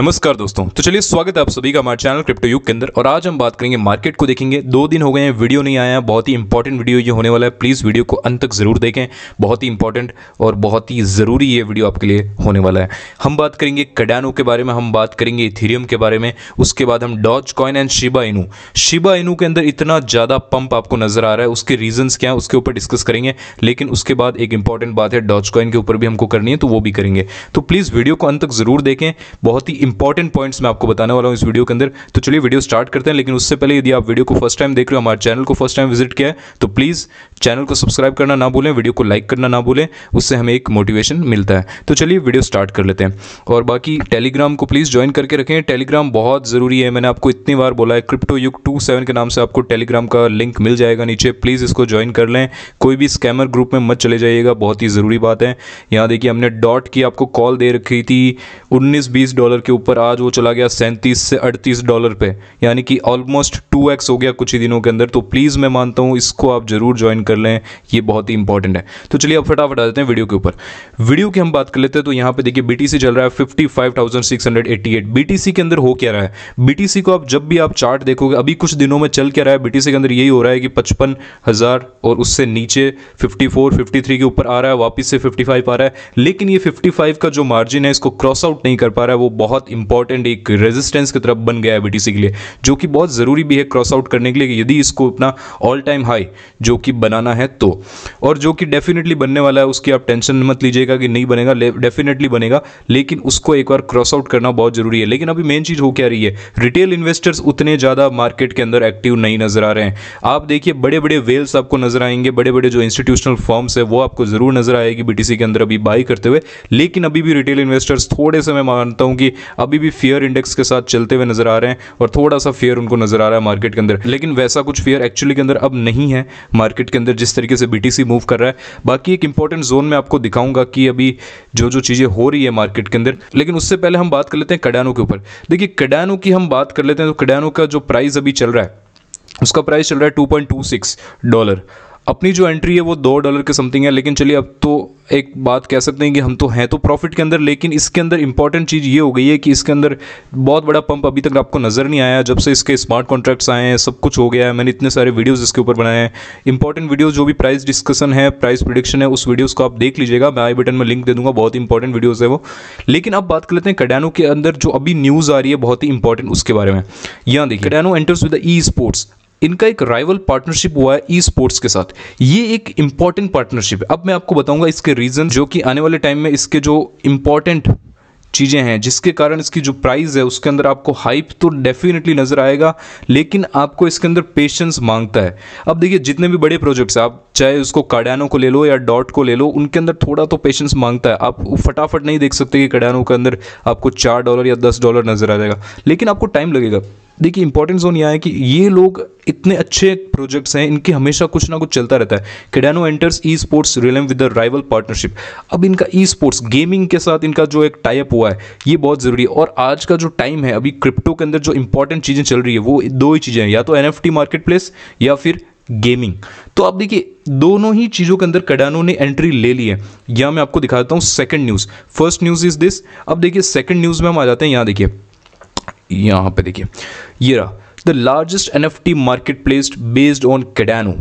नमस्कार दोस्तों। तो चलिए स्वागत है आप सभी का हमारे चैनल क्रिप्टो युग के अंदर। और आज हम बात करेंगे मार्केट को देखेंगे। दो दिन हो गए हैं, वीडियो नहीं आया है, बहुत ही इंपॉर्टेंट वीडियो ये होने वाला है। प्लीज़ वीडियो को अंत तक ज़रूर देखें। बहुत ही इंपॉर्टेंट और बहुत ही ज़रूरी ये वीडियो आपके लिए होने वाला है। हम बात करेंगे कडानो के बारे में, हम बात करेंगे इथीरियम के बारे में। उसके बाद हम doge coin and Shiba Inu Shiba Inu के अंदर इतना ज़्यादा पंप आपको नज़र आ रहा है। उसके रीजंस क्या है, उसके ऊपर डिस्कस करेंगे। लेकिन उसके बाद एक इंपॉर्टेंट बात है डॉज कॉइन के ऊपर भी हमको करनी है तो वो भी करेंगे। तो प्लीज़ वीडियो को अंत तक ज़रूर देखें। बहुत ही इंपॉर्टेंट पॉइंट्स मैं आपको बताने वाला हूँ इस वीडियो के अंदर। तो चलिए वीडियो स्टार्ट करते हैं, लेकिन उससे पहले यदि आप वीडियो को फ़र्स्ट टाइम देख रहे हो, हमारे चैनल को फ़र्स्ट टाइम विज़िट किया है तो प्लीज़ चैनल को सब्सक्राइब करना ना भूलें वीडियो को लाइक करना ना भूलें, उससे हमें एक मोटिवेशन मिलता है। तो चलिए वीडियो स्टार्ट कर लेते हैं। और बाकी टेलीग्राम को प्लीज़ ज्वाइन करके रखें। टेलीग्राम बहुत ज़रूरी है। मैंने आपको इतनी बार बोला है क्रिप्टो युग टू सेवन के नाम से आपको टेलीग्राम का लिंक मिल जाएगा नीचे। प्लीज़ इसको ज्वाइन कर लें। कोई भी स्कैमर ग्रुप में मत चले जाइएगा, बहुत ही ज़रूरी बात है। यहाँ देखिए हमने डॉट की आपको कॉल दे रखी थी, उन्नीस बीस डॉलर के ऊपर आज वो चला गया सैंतीस से अड़तीस डॉलर पे, यानी कि ऑलमोस्ट टू एक्स हो गया कुछ ही दिनों के अंदर। तो प्लीज़ मैं मानता हूँ, इसको आप ज़रूर ज्वाइन कर लें, ये बहुत ही इंपॉर्टेंट है। तो चलिए अब फटाफट आ जाते हैं वीडियो के ऊपर। वीडियो की हम बात कर लेते हैं तो यहाँ पे देखिए बीटीसी चल रहा है फिफ्टी फाइव के अंदर हो क्या रहा है? बीटीसी को आप जब भी आप चार्ट देखोगे, अभी कुछ दिनों में चल क्या रहा है? बीटीसी के अंदर यही हो रहा है कि पचपन और उससे नीचे फिफ्टी फोर फिफ्टी थ्री के ऊपर आ रहा है, वापिस से फिफ्टी फाइव आ रहा है। लेकिन ये फिफ्टी फाइव का जो मार्जिन है, इसको क्रॉस आउट नहीं कर पा रहा है, वो बहुत इंपॉर्टेंट एक रेजिस्टेंस की तरफ़ बन गया है बीटीसी के लिए, जो कि बहुत ज़रूरी भी है क्रॉस आउट करने के लिए यदि इसको अपना ऑल टाइम हाई जो कि बनाना है तो। और जो कि डेफिनेटली बनने वाला है, उसकी आप टेंशन मत लीजिएगा कि नहीं बनेगा डेफिनेटली बनेगा, लेकिन उसको एक बार क्रॉस आउट करना बहुत ज़रूरी है। लेकिन अभी मेन चीज़ हो क्या रही है? रिटेल इन्वेस्टर्स उतने ज़्यादा मार्केट के अंदर एक्टिव नहीं नज़र आ रहे हैं। आप देखिए बड़े बड़े वेल्स आपको नज़र आएँगे बड़े बड़े जो इंस्टीट्यूशनल फॉर्म्स है, वो आपको ज़रूर नज़र आएगी बीटीसी के अंदर अभी बाई करते हुए। लेकिन अभी भी रिटेल इन्वेस्टर्स थोड़े से मैं मानता हूँ कि अभी भी फेयर इंडेक्स के साथ चलते हुए नज़र आ रहे हैं और थोड़ा सा फेयर उनको नज़र आ रहा है मार्केट के अंदर। लेकिन वैसा कुछ फेयर एक्चुअली के अंदर अब नहीं है मार्केट के अंदर जिस तरीके से बीटीसी मूव कर रहा है। बाकी एक इंपॉर्टेंट जोन में आपको दिखाऊँगा कि अभी जो जो चीज़ें हो रही है मार्केट के अंदर। लेकिन उससे पहले हम बात कर लेते हैं कडानो के ऊपर। देखिए कडानो की हम बात कर लेते हैं तो कडानो का जो प्राइस अभी चल रहा है, उसका प्राइस चल रहा है two point two six dollar अपनी जो एंट्री है वो दो डॉलर के समथिंग है, लेकिन चलिए अब तो एक बात कह सकते हैं कि हम तो हैं तो प्रॉफिट के अंदर लेकिन इसके अंदर इंपॉर्टेंट चीज़ ये हो गई है कि इसके अंदर बहुत बड़ा पंप अभी तक आपको नज़र नहीं आया। जब से इसके स्मार्ट कॉन्ट्रैक्ट्स आए हैं सब कुछ हो गया है। मैंने इतने सारे वीडियोज़ इसके ऊपर बनाए हैं। इंपॉर्टेंट वीडियोज़ जो भी प्राइस डिस्कशन है प्राइस प्रिडिक्शन है उस वीडियोज़ को आप देख लीजिएगा। मैं आई बटन में लिंक दे दूँगा बहुत इंपॉर्टेंट वीडियोज़ है वो। लेकिन अब बात कर लेते हैं कडानो के अंदर जो अभी न्यूज़ आ रही है बहुत ही इंपॉर्टेंट उसके बारे में। यहाँ देखिए। Cardano enters with the e sports इनका एक राइवल पार्टनरशिप हुआ है ई स्पोर्ट्स के साथ। ये एक इंपॉर्टेंट पार्टनरशिप है। अब मैं आपको बताऊँगा इसके रीजन जो कि आने वाले टाइम में इसके जो इंपॉर्टेंट चीज़ें हैं, जिसके कारण इसकी जो प्राइस है, उसके अंदर आपको हाइप तो डेफिनेटली नज़र आएगा, लेकिन आपको इसके अंदर पेशेंस माँगता है। अब देखिए, जितने भी बड़े प्रोजेक्ट्स आप चाहे उसको कार्डानो को ले लो या डॉट को ले लो, उनके अंदर थोड़ा तो पेशेंस माँगता है। आप फटाफट नहीं देख सकते कि कार्डानो के अंदर आपको चार डॉलर या दस डॉलर नज़र आ जाएगा। लेकिन आपको टाइम लगेगा। देखिए इंपॉर्टेंट जोन यह है कि ये लोग इतने अच्छे प्रोजेक्ट्स हैं, इनके हमेशा कुछ ना कुछ चलता रहता है। Cardano enters e sports realm with the rival partnership अब इनका ई स्पोर्ट्स गेमिंग के साथ इनका जो एक टाइप हुआ है, ये बहुत ज़रूरी है। और आज का जो टाइम है, अभी क्रिप्टो के अंदर जो इंपॉर्टेंट चीज़ें चल रही है, वो दो ही चीज़ें हैं। या तो एन मार्केट प्लेस या फिर गेमिंग तो आप देखिए, दोनों ही चीज़ों के अंदर कडानो ने एंट्री ले ली है। यहाँ मैं आपको दिखाता हूँ second news first news is this अब देखिए सेकंड न्यूज़ में हम आ जाते हैं, यहाँ देखिए। यहाँ पे देखिए। ये रहा the largest N F T market place based on Cardano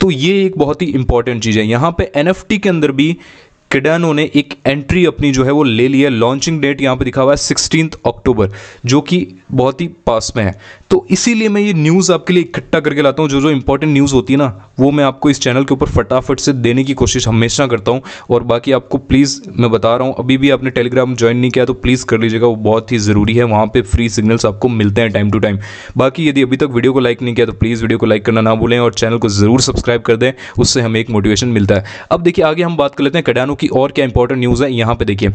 तो ये एक बहुत ही इंपॉर्टेंट चीज़ है। यहाँ पे एन एफ़ टी के अंदर भी किडानो ने एक एंट्री अपनी जो है वो ले ली है लॉन्चिंग डेट यहाँ पे दिखा हुआ है सिक्सटीन अक्टूबर जो कि बहुत ही पास में है। तो इसीलिए मैं ये न्यूज़ आपके लिए इकट्ठा करके लाता हूँ। जो जो इंपॉर्टेंट न्यूज़ होती है ना, वो मैं आपको इस चैनल के ऊपर फटाफट से देने की कोशिश हमेशा करता हूँ। और बाकी आपको प्लीज़ मैं बता रहा हूँ, अभी भी आपने टेलीग्राम ज्वाइन नहीं किया तो प्लीज़ कर लीजिएगा। वो बहुत ही ज़रूरी है। वहाँ पर फ्री सिग्नल्स आपको मिलते हैं टाइम टू टाइम बाकी यदि अभी तक वीडियो को लाइक नहीं किया तो प्लीज़ वीडियो को लाइक करना ना भूलें और चैनल को ज़रूर सब्सक्राइब कर दें। उससे हमें एक मोटिवेशन मिलता है। अब देखिए, आगे हम बात कर लेते हैं कडानो की और क्या इंपॉर्टेंट न्यूज़ है? यहाँ पे देखिए।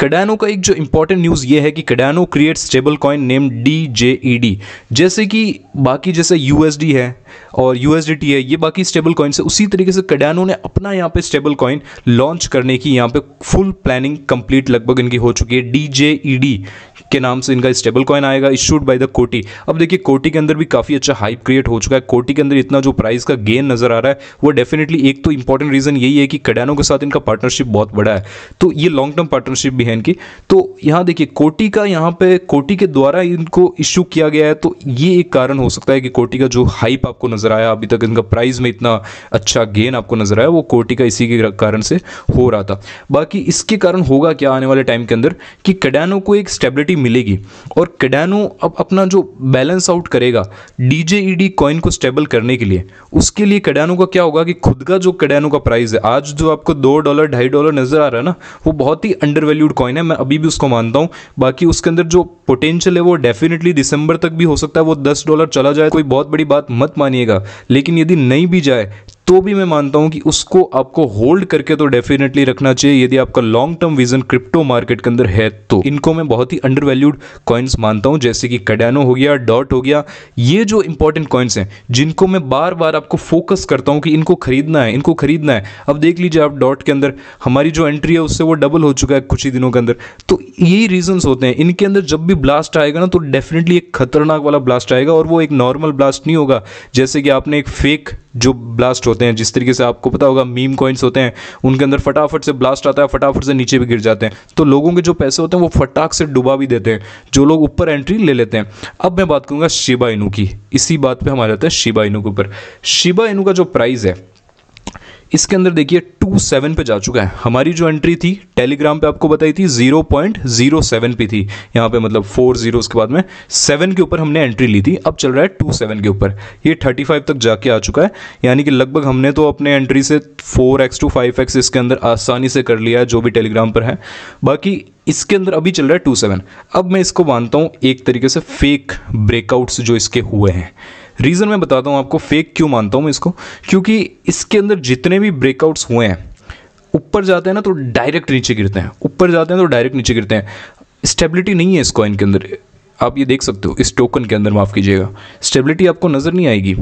कडानो का एक जो इंपॉर्टेंट न्यूज़ ये है कि Cardano create stable coin name D J E D जैसे कि बाकी जैसे यूएसडी है और यूएसडीटी है, ये बाकी स्टेबल कॉइन से उसी तरीके से कडानो ने अपना यहाँ पे स्टेबल कॉइन लॉन्च करने की यहाँ पे फुल प्लानिंग कंप्लीट लगभग इनकी हो चुकी है। डी जे ई डी के नाम से इनका स्टेबल कॉइन आएगा इशूड बाय द कोटी अब देखिए कोटी के अंदर भी काफ़ी अच्छा हाइप क्रिएट हो चुका है। कोटी के अंदर इतना जो प्राइस का गेन नज़र आ रहा है, वो डेफिनेटली एक तो इंपॉर्टेंट रीज़न यही है कि कडानो के साथ इनका पार्टनरशिप बहुत बड़ा है। तो ये लॉन्ग टर्म पार्टनरशिप भी है इनकी। तो यहाँ देखिए, कोटी का यहाँ पे, कोटी के द्वारा इनको इशू किया गया है तो ये एक कारण हो सकता है कि कोटी का जो हाइप आपको नज़र आया, अभी तक इनका प्राइस में इतना अच्छा गेन आपको नज़र आया, वो कोटी का इसी के कारण से हो रहा था। बाकी इसके कारण होगा क्या आने वाले टाइम के अंदर? कि कडानो को एक स्टेबिलिटी मिलेगी, और कडानो अब अपना जो बैलेंस आउट करेगा डीजे कॉइन को स्टेबल करने के लिए, उसके लिए कडानो का क्या होगा कि खुद का जो कडानो का प्राइस है, आज जो आपको दो डॉलर डॉलर नज़र आ रहा है ना, वो बहुत ही अंडर वैल्यूड कॉइन है, मैं अभी भी उसको मानता हूँ। बाकी उसके अंदर जो पोटेंशियल है, वो डेफिनेटली दिसंबर तक भी हो सकता है, वो दस डॉलर चला जाए, कोई बहुत बड़ी बात मत मानिएगा। लेकिन यदि नहीं भी जाए तो भी मैं मानता हूँ कि उसको आपको होल्ड करके तो डेफिनेटली रखना चाहिए। यदि आपका long term vision crypto market के अंदर है तो। इनको मैं बहुत ही अंडर वैल्यूड कॉइन्स मानता हूँ, जैसे कि कडानो हो गया डॉट हो गया। ये जो इंपॉर्टेंट कॉइन्स हैं, जिनको मैं बार बार आपको फोकस करता हूँ कि इनको खरीदना है, इनको खरीदना है। अब देख लीजिए आप डॉट के अंदर, हमारी जो एंट्री है उससे वो डबल हो चुका है कुछ ही दिनों के अंदर। तो यही रीजन होते हैं। इनके अंदर जब भी ब्लास्ट आएगा ना तो डेफिनेटली एक खतरनाक वाला ब्लास्ट आएगा और वो एक नॉर्मल ब्लास्ट नहीं होगा। जैसे कि आपने एक फेक जो ब्लास्ट होते हैं, जिस तरीके से आपको पता होगा मीम कॉइन्स होते हैं, उनके अंदर फटाफट से ब्लास्ट आता है, फटाफट से नीचे भी गिर जाते हैं। तो लोगों के जो पैसे होते हैं, वो फटाक से डुबा भी देते हैं, जो लोग ऊपर एंट्री ले लेते हैं। अब मैं बात करूँगा शिबा इनू की। इसी बात पर हमारा जाता है शिबा इनू के ऊपर। शिबा इनू का जो प्राइस है इसके अंदर देखिए टू सेवन पे जा चुका है। हमारी जो एंट्री थी टेलीग्राम पे आपको बताई थी ज़ीरो पॉइंट ज़ीरो सेवन पे थी। यहाँ पे मतलब फोर ज़ीरो के बाद में सेवन के ऊपर हमने एंट्री ली थी। अब चल रहा है टू सेवन के ऊपर। ये थर्टी फाइव तक जाके आ चुका है। यानी कि लगभग हमने तो अपने एंट्री से four x two five x इसके अंदर आसानी से कर लिया है, जो भी टेलीग्राम पर है। बाकी इसके अंदर अभी चल रहा है टू सेवन अब मैं इसको मानता हूँ एक तरीके से फेक ब्रेकआउट्स जो इसके हुए हैं। रीज़न मैं बताता हूँ, आपको फेक क्यों मानता हूँ मैं इसको? क्योंकि इसके अंदर जितने भी ब्रेकआउट्स हुए हैं, ऊपर जाते हैं ना तो डायरेक्ट नीचे गिरते हैं। ऊपर जाते हैं तो डायरेक्ट नीचे गिरते हैं। स्टेबिलिटी नहीं है इस कॉइन के अंदर। आप ये देख सकते हो, इस टोकन के अंदर, माफ़ कीजिएगा। स्टेबिलिटी आपको नज़र नहीं आएगी।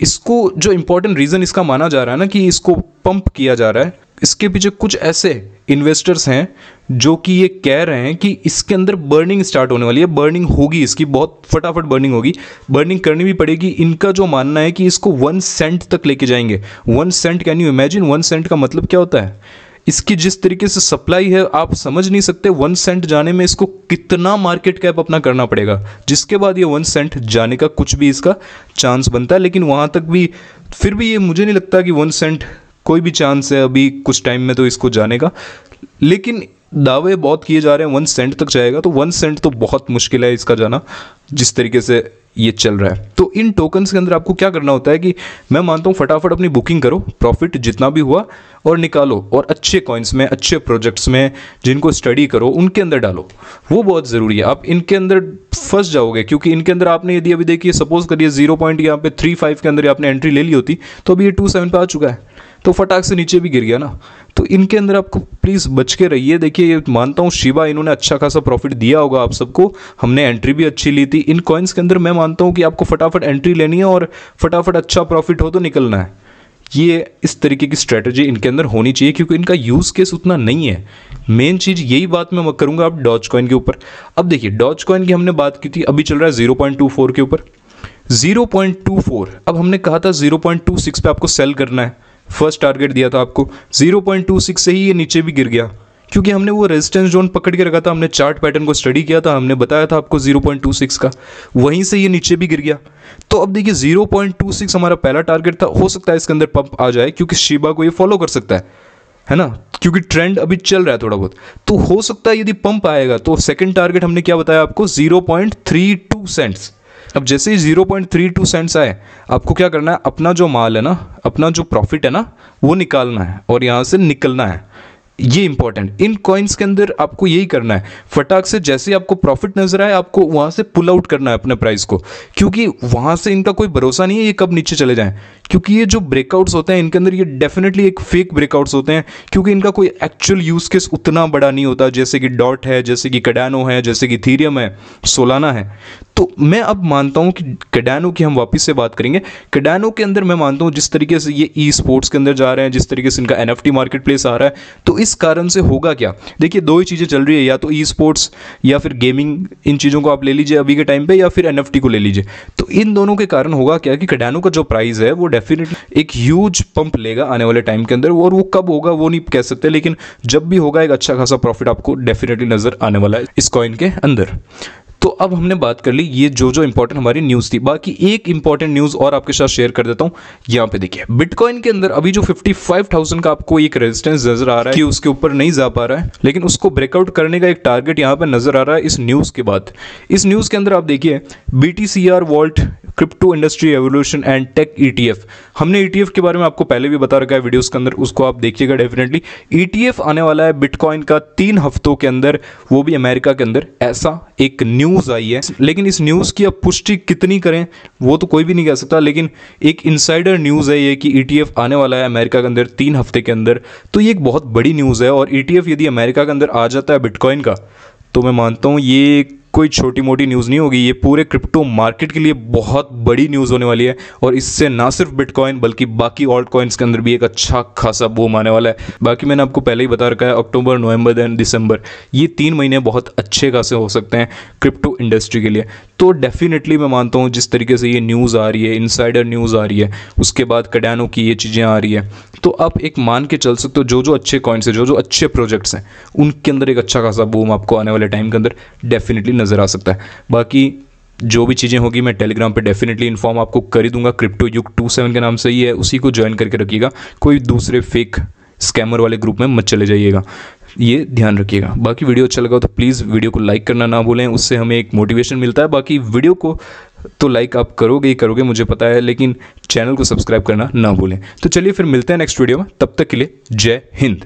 इसको जो इंपॉर्टेंट रीज़न इसका माना जा रहा है ना कि इसको पंप किया जा रहा है इसके पीछे कुछ ऐसे इन्वेस्टर्स हैं जो कि ये कह रहे हैं कि इसके अंदर बर्निंग स्टार्ट होने वाली है। बर्निंग होगी इसकी, बहुत फटाफट बर्निंग होगी। बर्निंग करनी भी पड़ेगी। इनका जो मानना है कि इसको वन सेंट तक लेके जाएँगे। One cent can you imagine one cent का मतलब क्या होता है? इसकी जिस तरीके से सप्लाई है, आप समझ नहीं सकते वन सेंट जाने में इसको कितना मार्केट कैप अपना करना पड़ेगा। जिसके बाद ये वन सेंट जाने का कुछ भी इसका चांस बनता है। लेकिन वहाँ तक भी, फिर भी ये मुझे नहीं लगता कि वन सेंट कोई भी चांस है, अभी कुछ टाइम में तो इसको जाने का लेकिन दावे बहुत किए जा रहे हैं वन सेंट तक जाएगा। तो वन सेंट तो बहुत मुश्किल है इसका जाना, जिस तरीके से ये चल रहा है। तो इन टोकन्स के अंदर आपको क्या करना होता है कि मैं मानता हूँ फटाफट अपनी बुकिंग करो प्रॉफिट जितना भी हुआ, और निकालो, और अच्छे कॉइन्स में, अच्छे प्रोजेक्ट्स में, जिनको स्टडी करो, उनके अंदर डालो। वो बहुत ज़रूरी है। आप इनके अंदर फंस जाओगे, क्योंकि इनके अंदर आपने यदि अभी देखिए सपोज़ करिए ज़ीरो पॉइंट यहाँ पे थ्री फाइव के अंदर आपने एंट्री ले ली होती तो अभी ये टू सेवन पे आ चुका है। तो फटाक से नीचे भी गिर गया ना। तो इनके अंदर आपको प्लीज़ बच के रहिए। देखिए, ये मानता हूँ शिवा, इन्होंने अच्छा खासा प्रॉफिट दिया होगा आप सबको। हमने एंट्री भी अच्छी ली थी। इन कॉइन्स के अंदर मैं मानता हूँ कि आपको फटाफट एंट्री लेनी है और फटाफट अच्छा प्रॉफिट हो तो निकलना है। ये इस तरीके की स्ट्रेटजी इनके अंदर होनी चाहिए क्योंकि इनका यूज़ केस उतना नहीं है। मेन चीज़ यही बात मैं करूँगा आप डॉच कॉइन के ऊपर। अब देखिए डॉच कॉइन की हमने बात की थी, अभी चल रहा है ज़ीरो पॉइंट टू फोर के ऊपर। ज़ीरो पॉइंट टू फोर अब हमने कहा था ज़ीरो पॉइंट टू सिक्स पे आपको सेल करना है। फ़र्स्ट टारगेट दिया था आपको। 0.26 से ही ये नीचे भी गिर गया। क्योंकि हमने वो रेजिस्टेंस जोन पकड़ के रखा था, हमने चार्ट पैटर्न को स्टडी किया था, हमने बताया था आपको 0.26 का। वहीं से ये नीचे भी गिर गया। तो अब देखिए 0.26 हमारा पहला टारगेट था। हो सकता है इसके अंदर पंप आ जाए, क्योंकि शिबा को ये फॉलो कर सकता है। है ना? क्योंकि ट्रेंड अभी चल रहा है थोड़ा बहुत। तो हो सकता है यदि पंप आएगा तो सेकंड टारगेट हमने क्या बताया आपको? 0.32 सेंट्स अब जैसे ही zero point three two cents आए, आपको क्या करना है? अपना जो माल है ना, अपना जो प्रॉफिट है ना, वो निकालना है और यहाँ से निकलना है। ये इंपॉर्टेंट इन कॉइन्स के अंदर आपको यही करना है। फटाक से जैसे आपको प्रॉफिट नज़र आए, आपको वहाँ से पुल आउट करना है अपने प्राइस को। क्योंकि वहाँ से इनका कोई भरोसा नहीं है, ये कब नीचे चले जाएँ? क्योंकि ये जो ब्रेकआउट्स होते हैं, इनके अंदर ये डेफिनेटली एक फेक ब्रेकआउट्स होते हैं, क्योंकि इनका कोई एक्चुअल यूज़ केस उतना बड़ा नहीं होता, जैसे कि डॉट है, जैसे कि कडानो है, जैसे कि थीरियम है सोलाना है। तो मैं अब मानता हूँ कि कडानो की हम वापस से बात करेंगे। कडानो के अंदर मैं मानता हूँ, जिस तरीके से ये ई स्पोर्ट्स के अंदर जा रहे हैं, जिस तरीके से इनका एनएफटी मार्केट प्लेस आ रहा है तो इस कारण से होगा क्या? देखिए, दो ही चीज़ें चल रही है, या तो ई स्पोर्ट्स या फिर गेमिंग इन चीज़ों को आप ले लीजिए अभी के टाइम पर या फिर एनएफटी को ले लीजिए। तो इन दोनों के कारण होगा क्या कि कडानो का जो प्राइस है, वो डेफिनेटली एक ह्यूज पंप लेगा आने वाले टाइम के अंदर और वो कब होगा वो नहीं कह सकते लेकिन जब भी होगा एक अच्छा खासा प्रॉफिट आपको डेफिनेटली नज़र आने वाला है इस कॉइन के अंदर। तो अब हमने बात कर ली ये जो जो इंपॉर्टेंट हमारी न्यूज़ थी। बाकी एक इंपॉर्टेंट न्यूज़ और आपके साथ शेयर कर देता हूँ यहाँ पे देखिए। बिटकॉइन के अंदर अभी जो 55,000 का आपको एक रेजिस्टेंस नज़र आ रहा है कि उसके ऊपर नहीं जा पा रहा है लेकिन उसको ब्रेकआउट करने का एक टारगेट यहाँ पर नज़र आ रहा है इस न्यूज़ के बाद। इस न्यूज़ के अंदर आप देखिए B T C R vault crypto industry evolution and tech ETF हमने ईटीएफ e के बारे में आपको पहले भी बता रखा है वीडियोस के अंदर, उसको आप देखिएगा डेफिनेटली ईटीएफ e आने वाला है बिटकॉइन का तीन हफ्तों के अंदर, वो भी अमेरिका के अंदर। ऐसा एक न्यूज़ आई है। लेकिन इस न्यूज़ की अब पुष्टि कितनी करें, वो तो कोई भी नहीं कह सकता। लेकिन एक इनसाइडर न्यूज़ है ये कि ई e आने वाला है अमेरिका के अंदर तीन हफ़्ते के अंदर। तो ये एक बहुत बड़ी न्यूज़ है और ईटीएफ यदि अमेरिका के अंदर आ जाता है बिटकॉइन का तो मैं मानता हूँ ये कोई छोटी मोटी न्यूज़ नहीं होगी। ये पूरे क्रिप्टो मार्केट के लिए बहुत बड़ी न्यूज़ होने वाली है और इससे ना सिर्फ़ बिटकॉइन बल्कि बाकी ऑल्ट कॉइन्स के अंदर भी एक अच्छा खासा बूम आने वाला है। बाकी मैंने आपको पहले ही बता रखा है अक्टूबर नवंबर दैन दिसंबर ये तीन महीने बहुत अच्छे खासे हो सकते हैं क्रिप्टो इंडस्ट्री के लिए। तो डेफिनेटली मैं मानता हूँ, जिस तरीके से ये न्यूज़ आ रही है इनसाइडर न्यूज़ आ रही है, उसके बाद कडानो की ये चीज़ें आ रही है। तो आप एक मान के चल सकते हो, जो जो अच्छे कॉइन्स हैं, जो जो अच्छे प्रोजेक्ट्स हैं, उनके अंदर एक अच्छा खासा बूम आपको आने वाले टाइम के अंदर। डेफिनेटली नज़र आ सकता है। बाकी जो भी चीज़ें होगी, मैं टेलीग्राम पे डेफिनेटली इन्फॉर्म आपको कर ही दूँगा। क्रिप्टो युग टू सेवन के नाम से ही है, उसी को ज्वाइन करके रखिएगा। कोई दूसरे फेक स्कैमर वाले ग्रुप में मत चले जाइएगा। ये ध्यान रखिएगा। बाकी वीडियो अच्छा लगा तो प्लीज़ वीडियो को लाइक करना ना भूलें, उससे हमें एक मोटिवेशन मिलता है। बाकी वीडियो को तो लाइक आप करोगे ही करोगे, मुझे पता है, लेकिन चैनल को सब्सक्राइब करना ना भूलें। तो चलिए फिर मिलते हैं नेक्स्ट वीडियो में। तब तक के लिए जय हिंद।